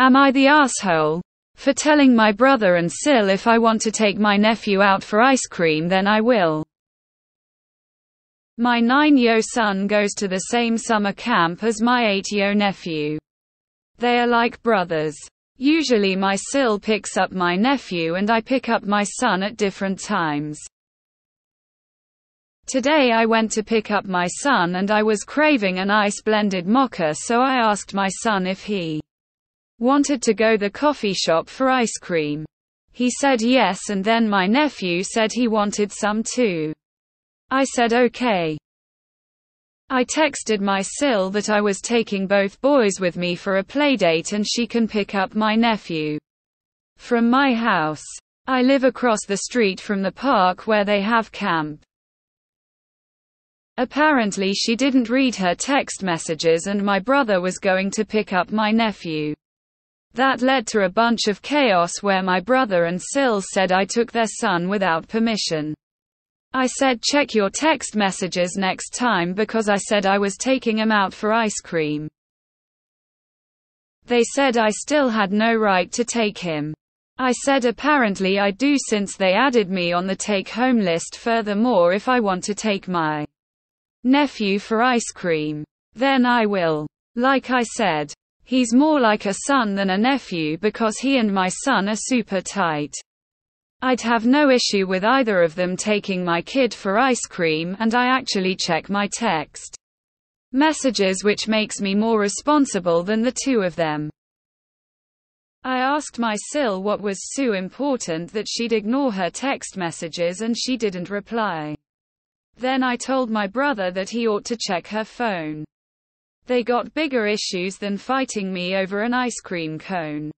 Am I the asshole? For telling my brother and Sil if I want to take my nephew out for ice cream then I will. My 9-yo son goes to the same summer camp as my 8-yo nephew. They are like brothers. Usually my Sil picks up my nephew and I pick up my son at different times. Today I went to pick up my son and I was craving an ice blended mocha so I asked my son if he wanted to go the coffee shop for ice cream. He said yes and then my nephew said he wanted some too. I said okay. I texted my Sil that I was taking both boys with me for a playdate and she can pick up my nephew from my house. I live across the street from the park where they have camp. Apparently she didn't read her text messages and my brother was going to pick up my nephew. That led to a bunch of chaos where my brother and Sil said I took their son without permission. I said check your text messages next time because I said I was taking him out for ice cream. They said I still had no right to take him. I said apparently I do since they added me on the take home list furthermore if I want to take my nephew for ice cream. Then I will. Like I said, he's more like a son than a nephew because he and my son are super tight. I'd have no issue with either of them taking my kid for ice cream and I actually check my text messages which makes me more responsible than the two of them. I asked my Sil what was so important that she'd ignore her text messages and she didn't reply. Then I told my brother that he ought to check her phone. They got bigger issues than fighting me over an ice cream cone.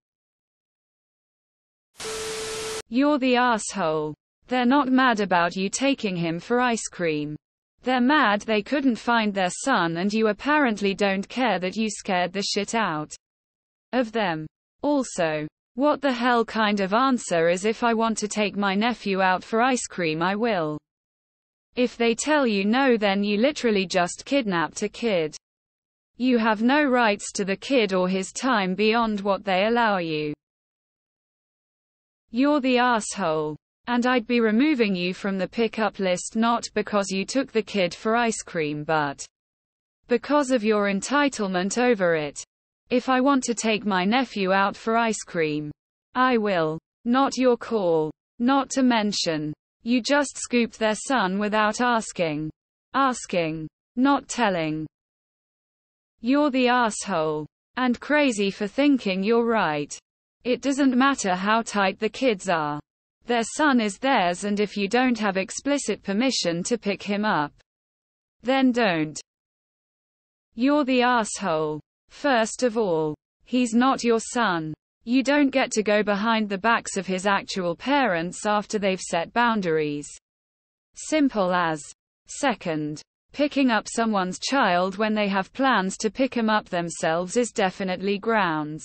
You're the asshole. They're not mad about you taking him for ice cream. They're mad they couldn't find their son and you apparently don't care that you scared the shit out of them. Also, what the hell kind of answer is if I want to take my nephew out for ice cream I will. If they tell you no then you literally just kidnapped a kid. You have no rights to the kid or his time beyond what they allow you. You're the asshole. And I'd be removing you from the pickup list not because you took the kid for ice cream but because of your entitlement over it. If I want to take my nephew out for ice cream, I will. Not your call. Not to mention, you just scooped their son without asking. Asking. Not telling. You're the asshole. And crazy for thinking you're right. It doesn't matter how tight the kids are. Their son is theirs and if you don't have explicit permission to pick him up, then don't. You're the asshole. First of all, he's not your son. You don't get to go behind the backs of his actual parents after they've set boundaries. Simple as. Second, picking up someone's child when they have plans to pick him up themselves is definitely grounds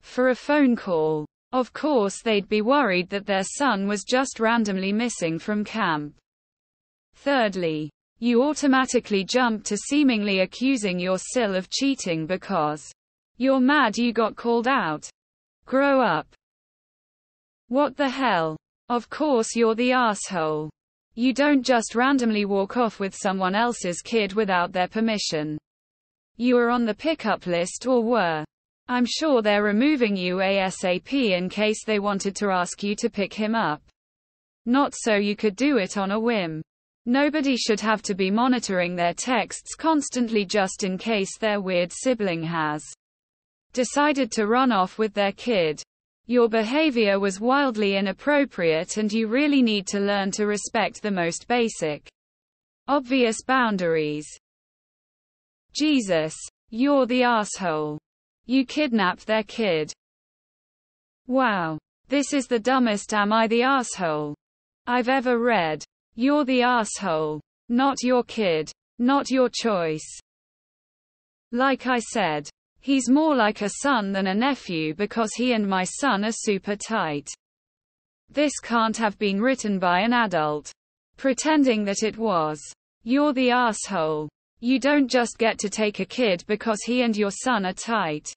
for a phone call. Of course they'd be worried that their son was just randomly missing from camp. Thirdly, you automatically jump to seemingly accusing your Sil of cheating because you're mad you got called out. Grow up. What the hell? Of course you're the asshole. You don't just randomly walk off with someone else's kid without their permission. You are on the pickup list or were. I'm sure they're removing you ASAP in case they wanted to ask you to pick him up. Not so you could do it on a whim. Nobody should have to be monitoring their texts constantly just in case their weird sibling has decided to run off with their kid. Your behavior was wildly inappropriate and you really need to learn to respect the most basic, obvious boundaries. Jesus. You're the asshole. You kidnapped their kid. Wow. This is the dumbest am I the asshole I've ever read. You're the asshole. Not your kid. Not your choice. Like I said, He's more like a son than a nephew because he and my son are super tight. This can't have been written by an adult. Pretending that it was. You're the asshole. You don't just get to take a kid because he and your son are tight.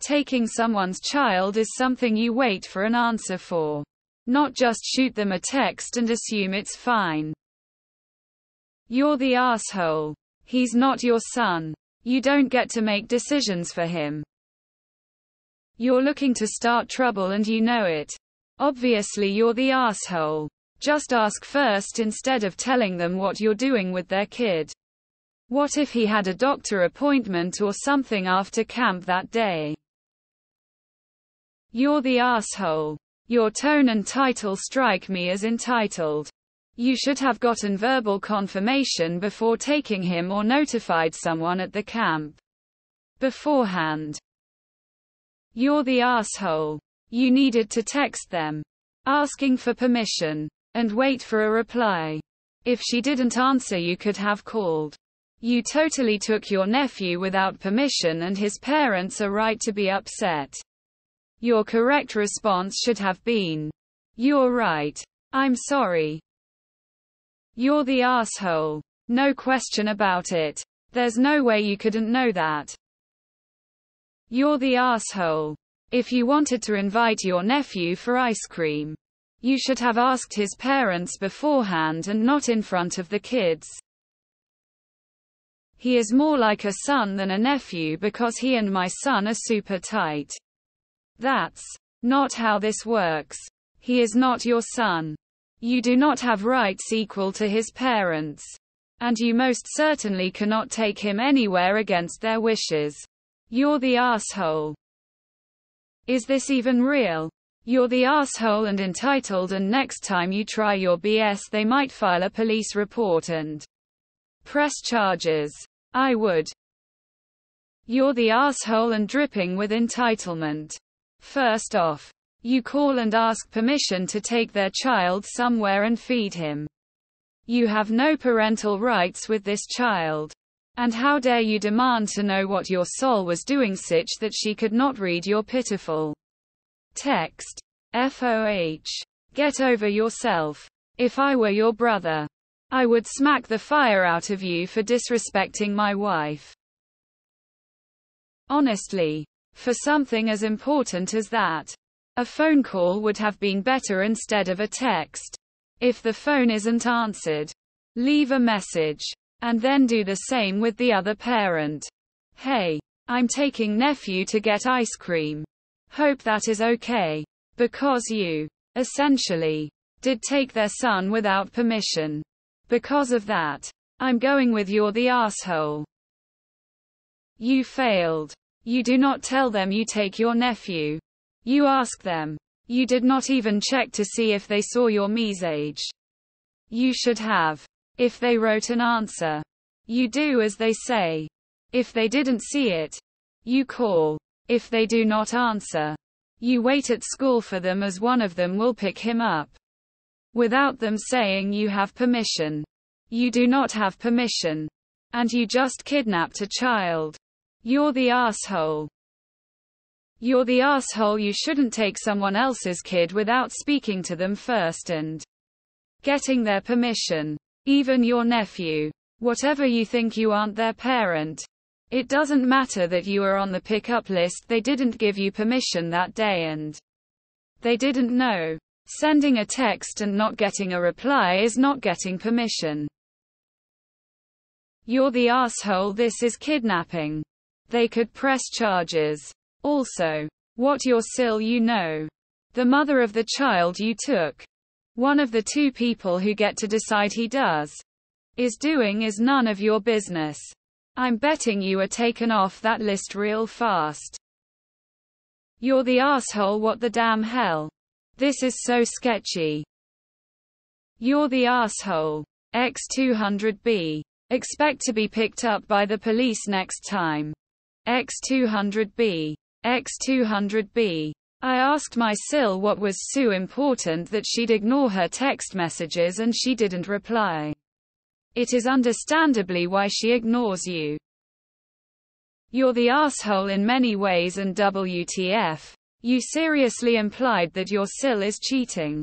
Taking someone's child is something you wait for an answer for. Not just shoot them a text and assume it's fine. You're the asshole. He's not your son. You don't get to make decisions for him. You're looking to start trouble and you know it. Obviously you're the asshole. Just ask first instead of telling them what you're doing with their kid. What if he had a doctor appointment or something after camp that day? You're the asshole. Your tone and title strike me as entitled. You should have gotten verbal confirmation before taking him or notified someone at the camp beforehand. You're the asshole. You needed to text them, asking for permission, and wait for a reply. If she didn't answer, you could have called. You totally took your nephew without permission, and his parents are right to be upset. Your correct response should have been, You're right. I'm sorry. You're the asshole. No question about it. There's no way you couldn't know that. You're the asshole. If you wanted to invite your nephew for ice cream, you should have asked his parents beforehand and not in front of the kids. He is more like a son than a nephew because he and my son are super tight. That's not how this works. He is not your son. You do not have rights equal to his parents. And you most certainly cannot take him anywhere against their wishes. You're the asshole. Is this even real? You're the asshole and entitled, and next time you try your BS, they might file a police report and press charges. I would. You're the asshole and dripping with entitlement. First off, you call and ask permission to take their child somewhere and feed him. You have no parental rights with this child. And how dare you demand to know what your soul was doing such that she could not read your pitiful text? FOH. Get over yourself. If I were your brother, I would smack the fire out of you for disrespecting my wife. Honestly, for something as important as that. A phone call would have been better instead of a text. If the phone isn't answered, leave a message. And then do the same with the other parent. Hey, I'm taking nephew to get ice cream. Hope that is okay. Because you, essentially, did take their son without permission. Because of that, I'm going with you're the asshole. You failed. You do not tell them you take your nephew. You ask them. You did not even check to see if they saw your message. You should have. If they wrote an answer. You do as they say. If they didn't see it. You call. If they do not answer. You wait at school for them as one of them will pick him up. Without them saying you have permission. You do not have permission. And you just kidnapped a child. You're the asshole. You're the asshole. You shouldn't take someone else's kid without speaking to them first and getting their permission. Even your nephew. Whatever you think you aren't their parent. It doesn't matter that you are on the pickup list, they didn't give you permission that day and they didn't know. Sending a text and not getting a reply is not getting permission. You're the asshole, this is kidnapping. They could press charges. Also, what your Sil you know. The mother of the child you took. One of the two people who get to decide he does. Is doing is none of your business. I'm betting you are taken off that list real fast. You're the asshole, what the damn hell? This is so sketchy. You're the asshole. X200B. Expect to be picked up by the police next time. X200B. X200B. I asked my Sil what was so important that she'd ignore her text messages and she didn't reply. It is understandably why she ignores you. You're the asshole in many ways and WTF. You seriously implied that your Sil is cheating.